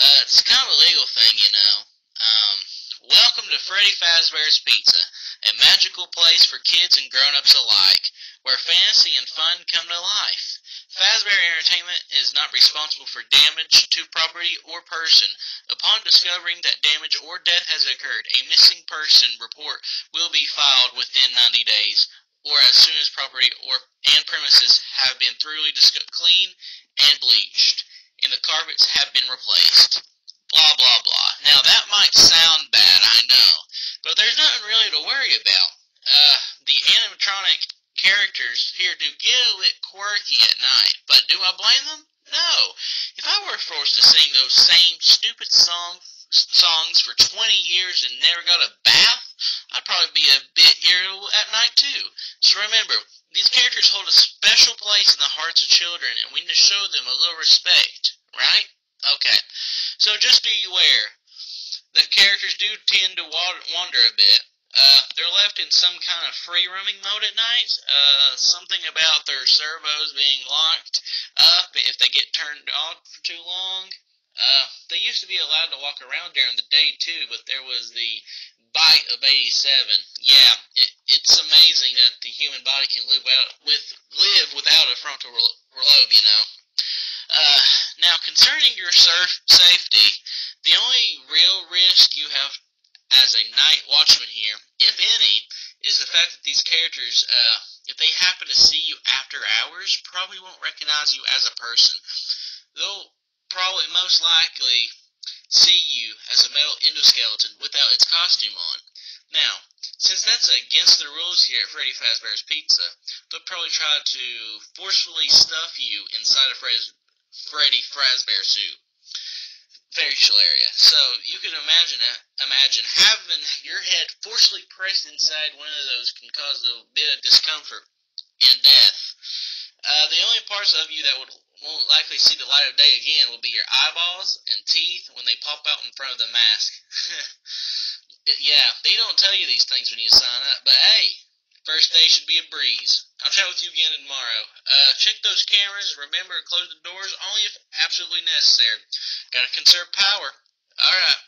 Uh, it's kind of a legal thing, you know. Um, welcome to Freddy Fazbear's Pizza, a magical place for kids and grown-ups alike, where fantasy and fun come to life. Fazbear Entertainment is not responsible for damage to property or person. Upon discovering that damage or death has occurred, a missing person report will be filed within 90 days, or as soon as property or and premises have been thoroughly cleaned and bleached, and the carpets have been replaced. Blah blah blah. Now that might sound bad, I know, but there's nothing really to worry about. Uh, the animatronic characters here do get a bit quirky at night, but do I blame them? No. If I were forced to sing those same stupid songs songs for 20 years and never got a bath, I'd probably be a bit irritable at night too. So remember, these characters hold a special place in the hearts of children, and we need to show them a little respect, right? Okay. So just be aware that characters do tend to wander a bit, uh, they're left in some kind of free roaming mode at night. Uh, something about their servos being locked up if they get turned off for too long. Uh, they used to be allowed to walk around during the day too, but there was the bite of 87. Yeah, it, it's amazing that the human body can live out with live without a frontal lobe, you know. Uh, now, concerning your surf safety, the only real risk you have as a night watchman here, if any, is the fact that these characters, uh, if they happen to see you after hours, probably won't recognize you as a person. They'll probably most likely see you as a metal endoskeleton without its costume on. Now, since that's against the rules here at Freddy Fazbear's Pizza, they'll probably try to forcefully stuff you inside a Freddy Fazbear suit facial area. So you can imagine uh, imagine having your head forcibly pressed inside one of those can cause a bit of discomfort and death. Uh, the only parts of you that would won't likely see the light of day again will be your eyeballs and teeth when they pop out in front of the mask. yeah, they don't tell you these things when you sign up, but hey, first day should be a breeze. I'll chat with you again tomorrow. Uh, check those cameras. Remember, to close the doors only if absolutely necessary. Gotta conserve power. Alright.